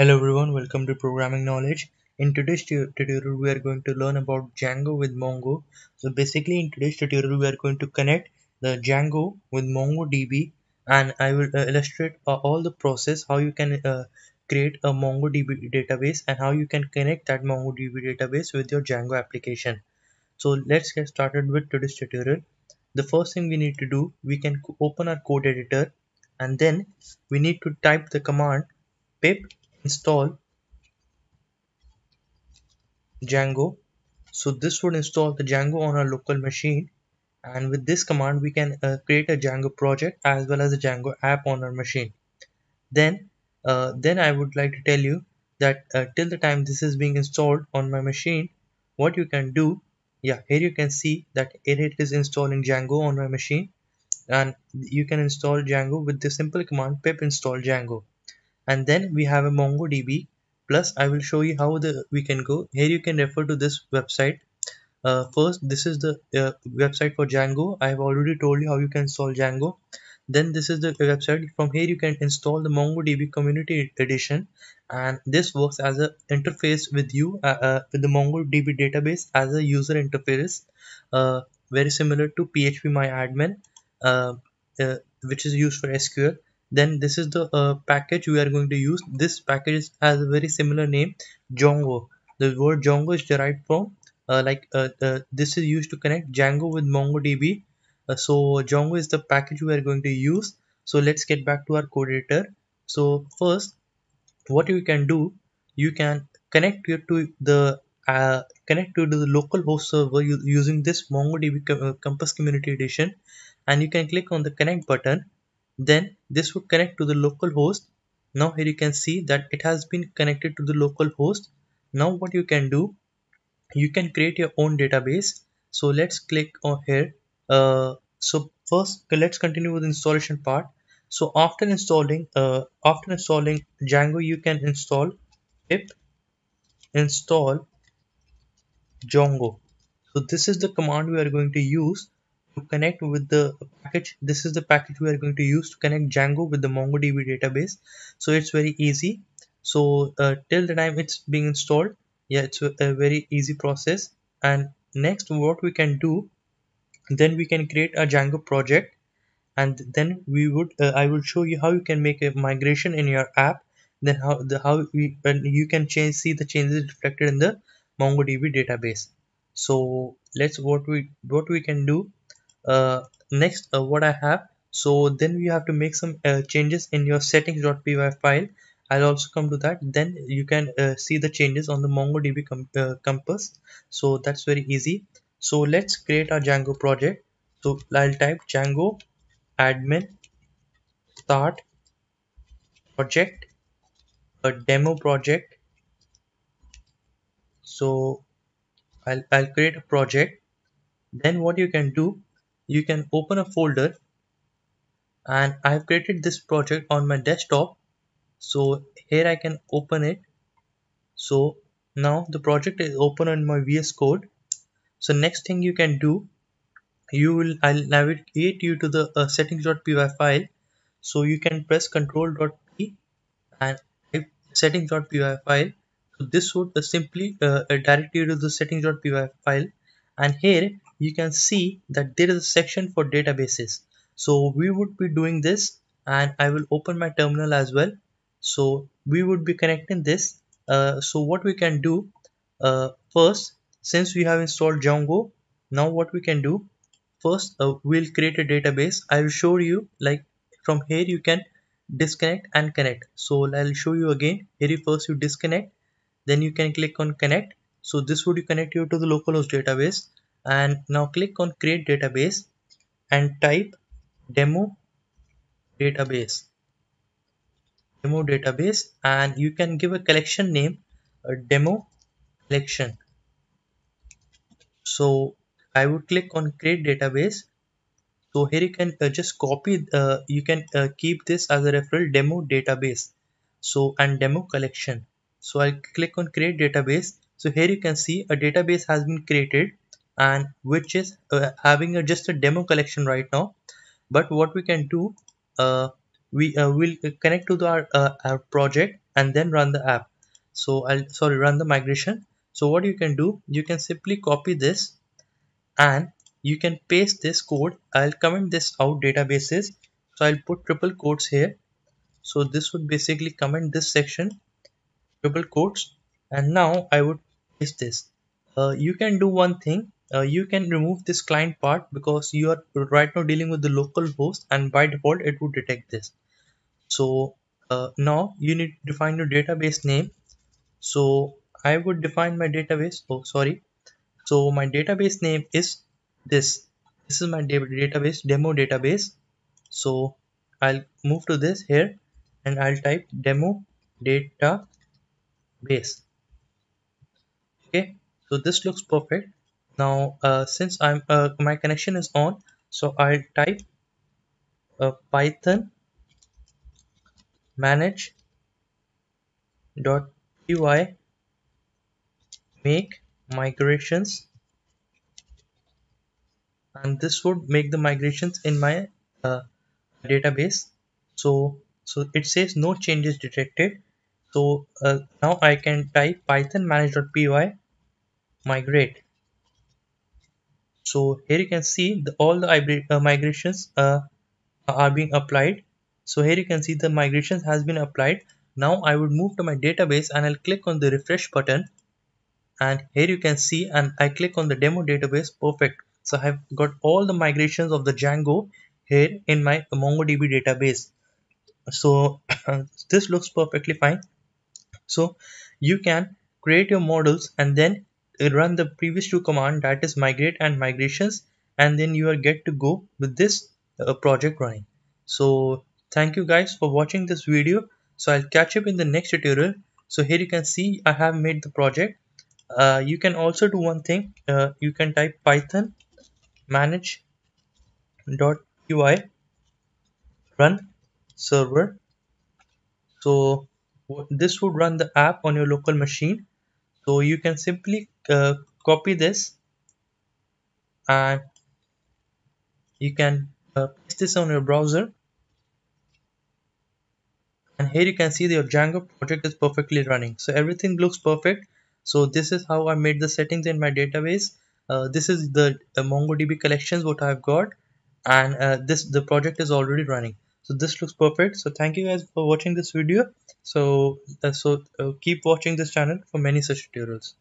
Hello everyone, welcome to Programming Knowledge. In today's tutorial, we are going to learn about Django with Mongo. So basically in today's tutorial, we are going to connect the Django with MongoDB and I will uh, illustrate uh, all the process, how you can uh, create a MongoDB database and how you can connect that MongoDB database with your Django application. So let's get started with today's tutorial. The first thing we need to do, we can open our code editor and then we need to type the command pip install Django. So this would install the Django on our local machine. And with this command we can uh, create a Django project as well as a Django app on our machine. Then uh, then I would like to tell you that uh, till the time this is being installed on my machine what you can do yeah here you can see that it is installing Django on my machine. And you can install Django with the simple command pip install Django and then we have a MongoDB plus I will show you how the we can go. Here you can refer to this website. Uh, first this is the uh, website for Django. I have already told you how you can install Django. Then this is the website. From here you can install the MongoDB community edition. And this works as a interface with you uh, uh with the MongoDB database as a user interface uh, very similar to phpMyAdmin uh, which is used for SQL then this is the uh, package we are going to use. This package has a very similar name Djongo the word Djongo is derived from uh, like uh, uh this is used to connect Django with MongoDB. Uh, so Djongo is the package we are going to use. So let's get back to our code editor. So first what you can do you can connect to the uh, connect to the local host server using this MongoDB Compass Community Edition. And you can click on the connect button then this would connect to the local host. Now here you can see that it has been connected to the local host. Now what you can do you can create your own database. So let's click on here. Uh, so first let's continue with the installation part. So after installing uh, after installing Django you can install pip install Djongo. So this is the command we are going to use to connect with the package. This is the package we are going to use to connect Django with the MongoDB database. So it's very easy. So uh, till the time it's being installed yeah it's a, very easy process. And next what we can do then we can create a Django project. And then we would uh, I will show you how you can make a migration in your app. Then how the how we you can change see the changes reflected in the MongoDB database. So let's what we what we can do next uh, what I have so then you have to make some uh, changes in your settings.py file. I'll also come to that. Then you can uh, see the changes on the MongoDB com uh, compass. So that's very easy. So let's create our Django project. So I'll type Django admin start project a demo project. So I'll, I'll create a project. Then what you can do you can open a folder and I've created this project on my desktop. So here I can open it. So now the project is open on my VS Code. So next thing you can do you will I'll navigate you to the uh, settings.py file. So you can press control.p and settings.py file. So this would uh, simply uh, direct you to the settings.py file. And here you can see that there is a section for databases. So we would be doing this and I will open my terminal as well. So we would be connecting this. Uh, so what we can do uh, first since we have installed Django now what we can do first uh, we'll create a database. I will show you like from here you can disconnect and connect. So I'll show you again. Here first you disconnect then you can click on connect. So this would connect you to the localhost database and now click on create database and type demo database. Demo database and you can give a collection name a demo collection. So I would click on create database. So here you can uh, just copy uh, you can uh, keep this as a referral demo database. So and demo collection. So I'll click on create database. So here you can see a database has been created and which is uh, having a, just a demo collection right now. But what we can do uh, we uh, will connect to the, our, uh, our project and then run the app. So I'll sorry run the migration. So what you can do you can simply copy this and you can paste this code. I'll comment this out databases. So I'll put triple quotes here. So this would basically comment this section triple quotes. And now I would paste this. Uh, you can do one thing uh, you can remove this client part because you are right now dealing with the local host and by default it would detect this. So uh, now you need to define your database name. So I would define my database oh sorry. So my database name is this. This is my database demo database. So I'll move to this here and I'll type demo database. Okay so this looks perfect now uh, since I'm uh, my connection is on so I'll type uh, python manage dot py make migrations. And this would make the migrations in my uh, database. So so it says no changes detected. So uh, now I can type python manage.py migrate so here you can see the, all the uh, migrations uh, are being applied. So here you can see the migrations has been applied. Now I would move to my database and I'll click on the refresh button. And here you can see and I click on the demo database. Perfect. So I've got all the migrations of the Django here in my MongoDB database. So this looks perfectly fine. So you can create your models and then run the previous two command that is migrate and migrations and then you are get to go with this uh, project running. So thank you guys for watching this video. So i'll catch up in the next tutorial. So here you can see i have made the project. Uh, you can also do one thing. Uh, you can type python manage dot ui run server. So this would run the app on your local machine. So you can simply uh, copy this. And you can uh, paste this on your browser. And here you can see your Django project is perfectly running. So everything looks perfect. So this is how I made the settings in my database. Uh, this is the, MongoDB collections what I've got. And uh, this the project is already running. So this looks perfect. So thank you guys for watching this video. So uh, so uh, keep watching this channel for many such tutorials